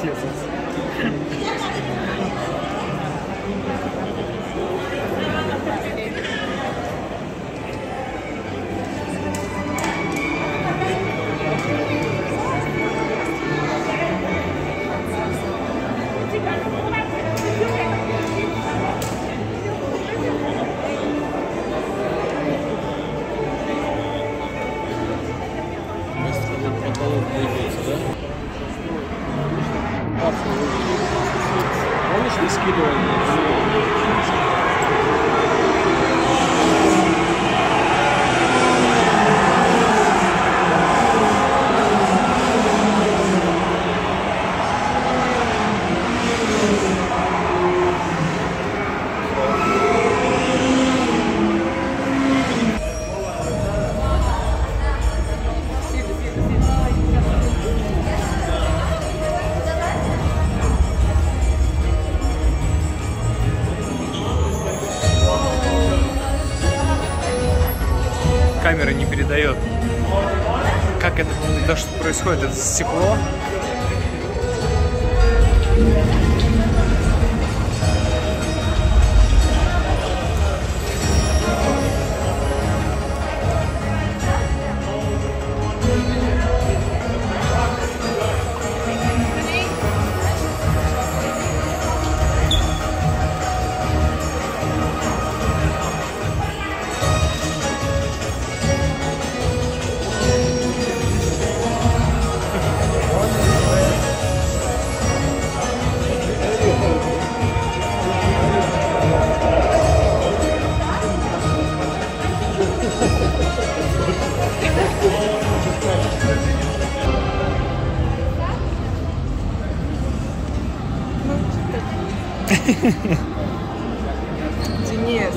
Schlüssels. Thank you. きで。は Камера не передает. Как это, то, что происходит, это стекло. Денис.